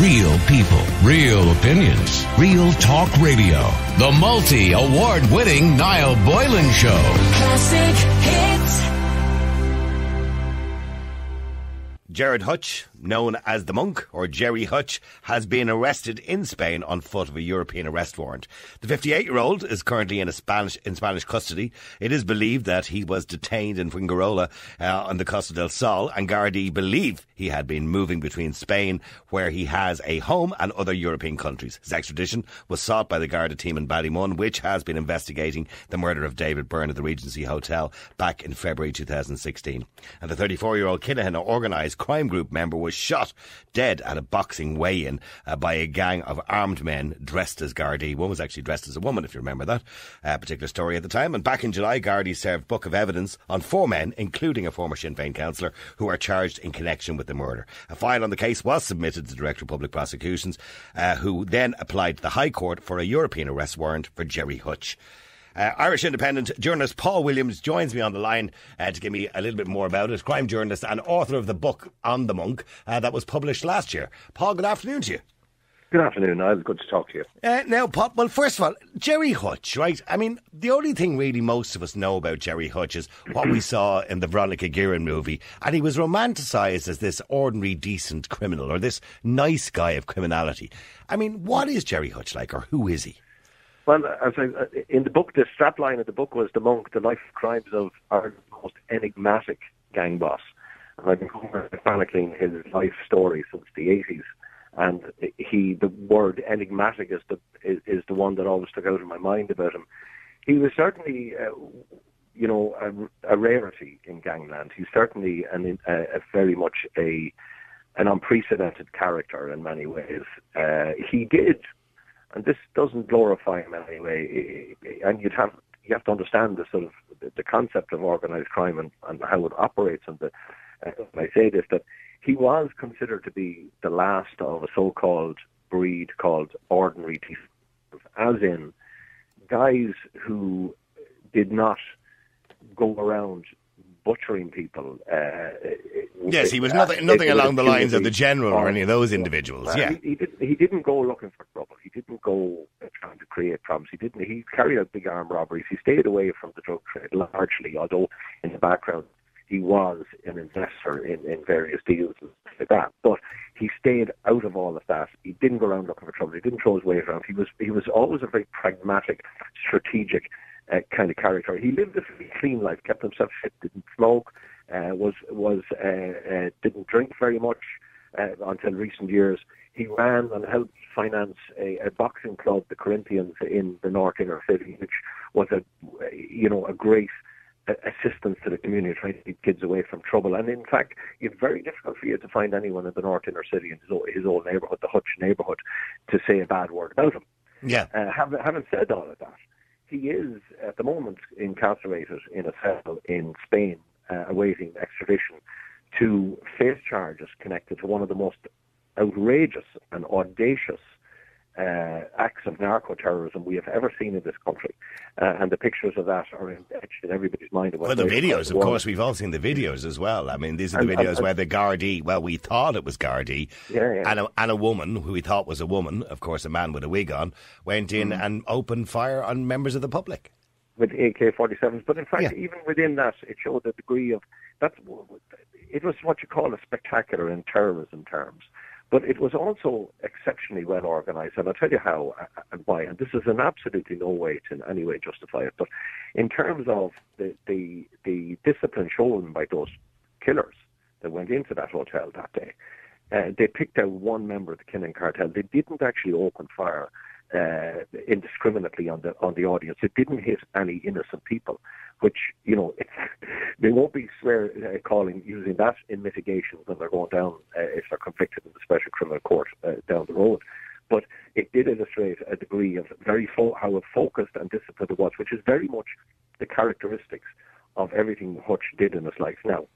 Real people, real opinions, real talk radio. The multi award winning Niall Boylan Show. Classic hits. Gerard Hutch, known as the Monk or Gerry Hutch, has been arrested in Spain on foot of a European arrest warrant. The 58 year old is currently in, Spanish, in Spanish custody. It is believed that he was detained in Fuengirola uh, on the Costa del Sol, and Gardaí believe he had been moving between Spain, where he has a home, and other European countries. His extradition was sought by the Garda team in Ballymun, which has been investigating the murder of David Byrne at the Regency Hotel back in February 2016. And the 34 year old Kinahan organised crime group member was shot dead at a boxing weigh-in uh, by a gang of armed men dressed as Gardaí. One was actually dressed as a woman, if you remember that uh, particular story at the time. And back in July, Gardaí served book of evidence on four men, including a former Sinn Féin councillor, who are charged in connection with the murder. A file on the case was submitted to the Director of Public Prosecutions, uh, who then applied to the High Court for a European arrest warrant for Gerry Hutch. Uh, Irish Independent journalist Paul Williams joins me on the line uh, to give me a little bit more about it. Crime journalist and author of the book on the monk uh, that was published last year. Paul, good afternoon to you. Good afternoon, Niall. Good to talk to you. Uh, now, Paul, well, first of all, Gerry Hutch, right? I mean, the only thing really most of us know about Gerry Hutch is what we saw in the Veronica Guerin movie. And he was romanticised as this ordinary, decent criminal or this nice guy of criminality. I mean, what is Gerry Hutch like or who is he? Well, as I, in the book, the strapline of the book was "The Monk: The Life Crimes of Our Most Enigmatic Gang Boss," and I've been chronicling his life story since the '80s. And he, the word enigmatic is the is, is the one that always stuck out in my mind about him. He was certainly, uh, you know, a, a, rarity in gangland. He's certainly an, a, a very much a an unprecedented character in many ways. Uh, he did and this doesn't glorify him in any way. And you'd have you have to understand the sort of the concept of organised crime and, and how it operates. And the, I say this, that he was considered to be the last of a so-called breed called ordinary thieves, as in guys who did not go around butchering people. Uh, yes, he was nothing, nothing along the lines of the general or any of those individuals. Uh, yeah, he, he, did, he didn't go looking for trouble. He didn't go trying to create problems. He didn't. He carried out big armed robberies. He stayed away from the drug trade largely, although in the background he was an investor in, in various deals and stuff like that. But he stayed out of all of that. He didn't go around looking for trouble. He didn't throw his weight around. He was he was always a very pragmatic, strategic uh, kind of character. He lived a clean life, kept himself fit, didn't smoke, uh, was was uh, uh, didn't drink very much uh, until recent years. He ran and helped finance a, a boxing club, the Corinthians, in the North Inner City, which was a you know a great assistance to the community, trying to keep kids away from trouble. And in fact, it's very difficult for you to find anyone in the North Inner City in his old, his old neighbourhood, the Hutch neighbourhood, to say a bad word about him. Yeah. Uh, having, having said all of that, he is at the moment incarcerated in a cell in Spain, uh, awaiting extradition to face charges connected to one of the most outrageous and audacious uh, acts of narco-terrorism we have ever seen in this country. Uh, and the pictures of that are etched in everybody's mind. Well, the videos, of course, we've all seen the videos as well. I mean, these are the and, videos and, where the Gardaí, well, we thought it was Gardaí, yeah, yeah. And, a, and a woman who we thought was a woman, of course, a man with a wig on, went in mm. and opened fire on members of the public. With AK 47s. But in fact, yeah. even within that, it showed a degree of. That's, it was what you call a spectacular in terrorism terms. But it was also exceptionally well organised, and I'll tell you how and why. And this is in absolutely no way to in any way justify it. But in terms of the, the, the discipline shown by those killers that went into that hotel that day, uh, they picked out one member of the Kinahan cartel. They didn't actually open fire uh, indiscriminately on the on the audience. It didn't hit any innocent people, which you know they won't be swear uh, calling using that in mitigation when they're going down uh, if they're convicted in the special criminal court uh, down the road. But it did illustrate a degree of very fo- how focused and disciplined it was, which is very much the characteristics of everything Hutch did in his life. Now,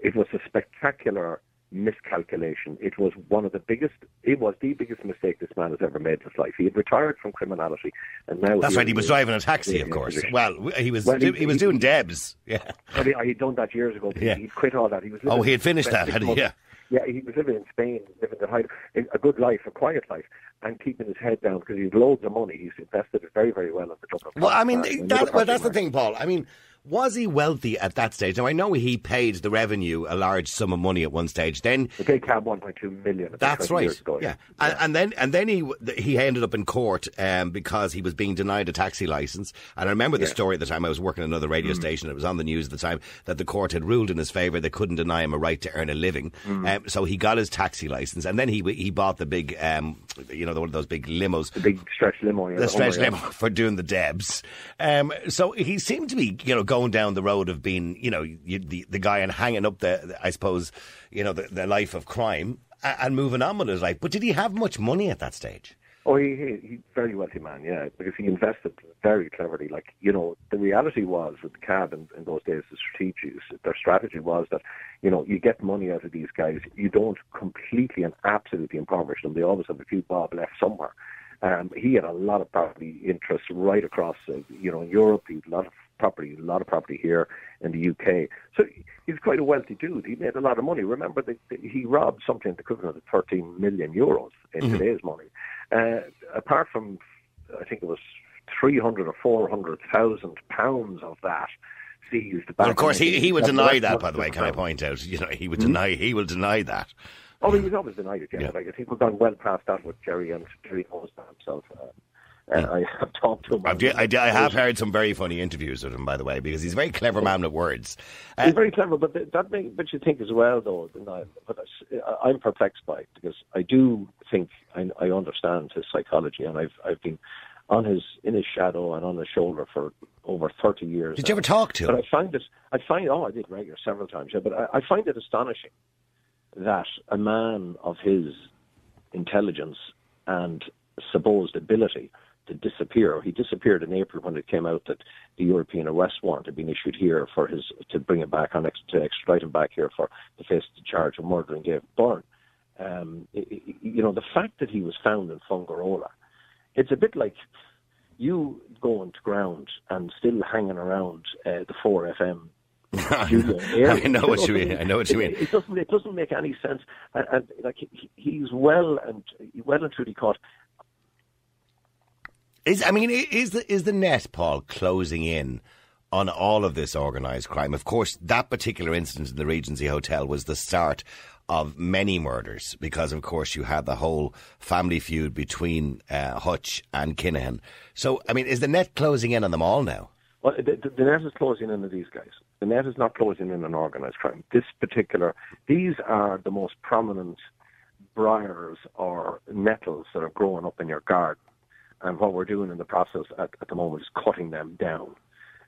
it was a spectacular miscalculation. It was one of the biggest, it was the biggest mistake this man has ever made in his life. He had retired from criminality, and now that's right. He was driving a taxi, of course. Well, he was well, he, he, was doing Debs. Yeah, well, he, he'd done that years ago. Yeah. he'd quit all that. He was. Oh, he had finished that. Had he? Yeah. Yeah, he was living in Spain, living the high, a good life, a quiet life, and keeping his head down because he's loads of money. He's invested it very, very well in the Dublin. Well, I mean, that, well, that's the thing, Paul. I mean, was he wealthy at that stage? Now, I know he paid the revenue a large sum of money at one stage. Then paid CAB 1.2 million. That's right. Years ago, yeah, And, and then and then he he ended up in court um, because he was being denied a taxi license. And I remember the Yeah. story at the time. I was working at another radio station. It was on the news at the time that the court had ruled in his favour. They couldn't deny him a right to earn a living. Um, so he got his taxi license, and then he he bought the big, um, you know, the, one of those big limos. The big stretch limo. yeah, The stretch Hummer, yeah. limo for doing the Debs. Um, so he seemed to be, you know, going down the road of being, you know, you, the the guy and hanging up the, the- I suppose, you know, the, the life of crime and, and moving on with his life. But did he have much money at that stage? Oh, he, he he's a very wealthy man, yeah, because he invested very cleverly. Like you know, the reality was with the cab in, in those days, the strategy, their strategy was that you know you get money out of these guys, you don't completely and absolutely impoverish them. They always have a few bob left somewhere. Um, he had a lot of property interests right across, uh, you know, Europe. He had a lot of property, a lot of property here in the UK. So he's quite a wealthy dude. He made a lot of money. Remember, that he robbed something the equivalent of 13 million euros in today's money. Uh, apart from, I think it was 300 or 400,000 pounds of that seized. Well, of course, he, he would deny that. By the way, can I point out? You know, he would deny. He will deny that. Oh, he's always denied it, yeah. Yeah. Like, I think we've gone well past that with Gerry, and Gerry knows that himself. Uh, uh, I have talked to him. I've, I, I have heard some very funny interviews with him, by the way, because he's a very clever man with words. Uh, He's very clever, but th- that makes but you think as well, though. I- But I'm perplexed by it because I do think I, I understand his psychology, and I've I've been on his in his shadow and on his shoulder for over thirty years. did you ever talk to him? But? I find it. I find. Oh, I did regular several times. Yeah, but I, I find it astonishing that a man of his intelligence and supposed ability to disappear. He disappeared in April when it came out that the European arrest warrant had been issued here for his to bring him back on ex, to extradite him back here for to face the charge of murdering David Byrne. Um, you know, the fact that he was found in Fuengirola, it's a bit like you going to ground and still hanging around uh, the 4FM. I know what you mean. I know what you It- mean. It, doesn't. It doesn't make any sense. And, and like he, he's well and well and truly caught. Is I mean, is the is the net, Paul, closing in on all of this organised crime? Of course, that particular incident in the Regency Hotel was the start of many murders because, of course, you had the whole family feud between uh, Hutch and Kinahan. So, I mean, is the net closing in on them all now? Well, the, the, net is closing in on these guys. The net is not closing in on organised crime. This particular, these are the most prominent briars or nettles that are growing up in your garden. And what we're doing in the process at, at the moment is cutting them down.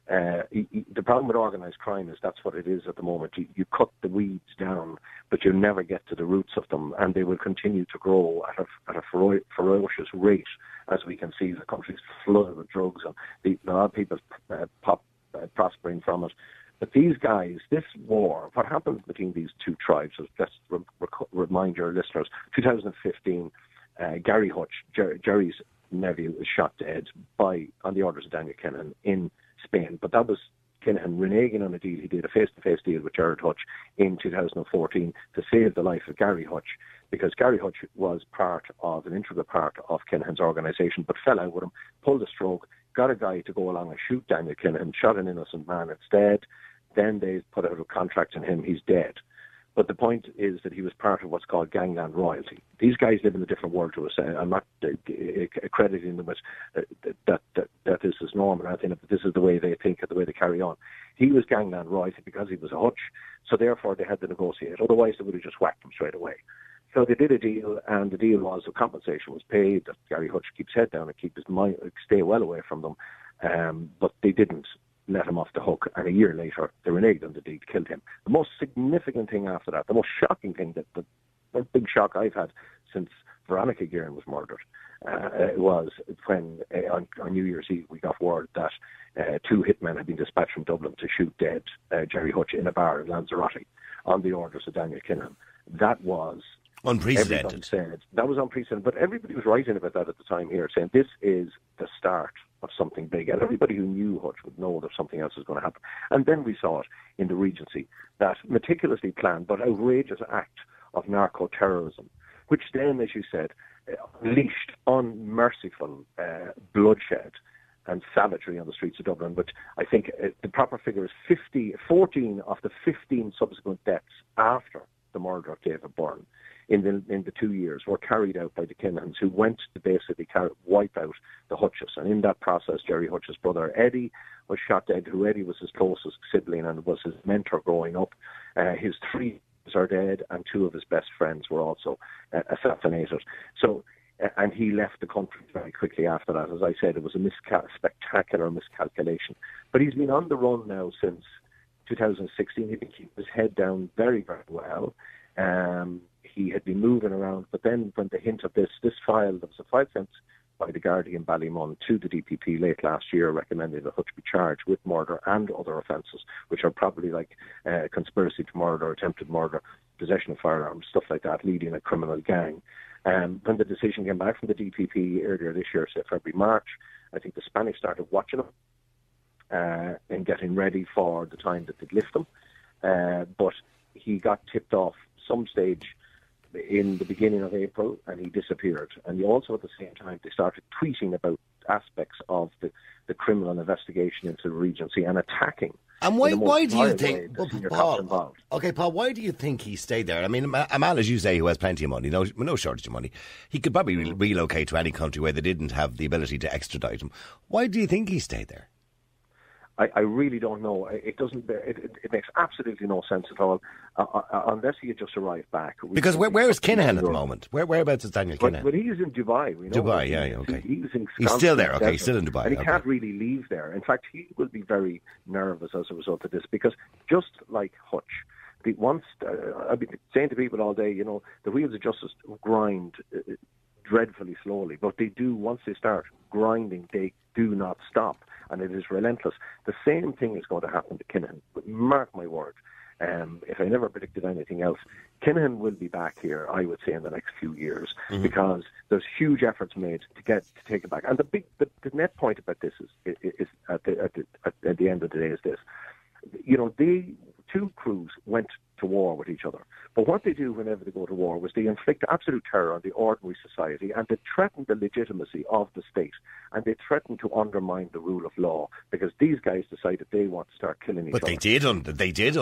Uh, the problem with organised crime is that's what it is at the moment. You, you cut the weeds down, but you never get to the roots of them, and they will continue to grow at a, at a fero- ferocious rate, as we can see. The country's flooded with drugs, and the, a lot of people uh, pop, uh, prospering from it. But these guys, this war, what happened between these two tribes, is let's re- remind your listeners, 2015, uh, Gary Hutch, Jer- Gerry's nephew, was shot dead by on the orders of Daniel Kinahan in Spain. But that was Kinahan reneging on a deal. He did a face-to-face deal with Gerard Hutch in 2014 to save the life of Gary Hutch because Gary Hutch was part of, an integral part of Kinahan's organisation, but fell out with him, pulled a stroke, got a guy to go along and shoot Daniel Kinahan, shot an innocent man instead. Then they put out a contract on him. He's dead. But the point is that he was part of what's called gangland royalty. These guys live in a different world to us. I'm not uh, accrediting them as uh, that, that that this is normal or anything, but this is the way they think and the way they carry on. He was gangland royalty because he was a hutch, so therefore they had to negotiate. Otherwise, they would have just whacked him straight away. So they did a deal, and the deal was the compensation was paid. That Gary Hutch keeps head down and keep his mind, stay well away from them. Um, but they didn't let him off the hook, and a year later they reneged on the deed, killed him. The most significant thing after that, the most shocking thing that the, the big shock I've had since Veronica Guerin was murdered, uh, was when uh, on, on New Year's Eve we got word that uh, two hitmen had been dispatched from Dublin to shoot dead uh, Gerry Hutch in a bar in Lanzarote on the orders of Daniel Kinahan. That was Unprecedented. said that was unprecedented, but everybody was writing about that at the time here, saying this is the start of something big, and everybody who knew Hutch would know that something else was going to happen. And then we saw it in the Regency, that meticulously planned but outrageous act of narco terrorism, which then, as you said, unleashed unmerciful uh, bloodshed and savagery on the streets of Dublin. But I think uh, the proper figure is 50, 14 of the 15 subsequent deaths after the murder of David Byrne in the in the two years were carried out by the Kinahans, who went to basically wipe out the Hutches. And in that process, Gerry Hutch's brother Eddie was shot dead. Who Eddie was his closest sibling and was his mentor growing up. Uh, his three are dead, and two of his best friends were also uh, assassinated. So and he left the country very quickly after that. As I said, it was a spectacular miscalculation. But he's been on the run now since 2016. He can keep his head down very, very well. Um, he had been moving around, but then when the hint of this, this file, was a file sent by the Gardaí in Ballymun to the DPP late last year recommending that Hutch be charged with murder and other offences, which are probably like uh, conspiracy to murder, attempted murder, possession of firearms, stuff like that, leading a criminal gang. Um, when the decision came back from the DPP earlier this year, say February, March, I think the Spanish started watching them uh, and getting ready for the time that they'd lift them. Uh, but he got tipped off some stage in the beginning of April and he disappeared. And he also at the same time, they started tweeting about aspects of the, the criminal investigation into the Regency and attacking and why, why do you think, well, Paul, okay, Paul, why do you think he stayed there? I mean, a man, as you say, who has plenty of money, no, no shortage of money, he could probably re- relocate to any country where they didn't have the ability to extradite him. Why do you think he stayed there? I, I really don't know. It doesn't. It, it, it makes absolutely no sense at all, uh, uh, uh unless he had just arrived back. Because where, where is Kinahan at the moment? Where whereabouts is Daniel Kinahan? But, but he's in Dubai. We know Dubai, yeah, yeah, okay. He's, he's still there. Okay, he's still in Dubai, and he okay. can't really leave there. In fact, he will be very nervous as a result of this because just like Hutch. The, once uh, I've been saying to people all day, you know, the wheels of justice grind uh, dreadfully slowly, but they do once they start grinding, they do not stop and it is relentless. The same thing is going to happen to Kinahan. Mark my word. Um, if I never predicted anything else, Kinahan will be back here, I would say, in the next few years mm-hmm. because there's huge efforts made to get to take it back. And the big, the, the net point about this is, is, is at, the, at, the, at the end of the day is this: you know, they two crews went to war with each other. But what they do whenever they go to war was they inflict absolute terror on the ordinary society and they threaten the legitimacy of the state and they threaten to undermine the rule of law because these guys decided they want to start killing each but other. But they did, un- they did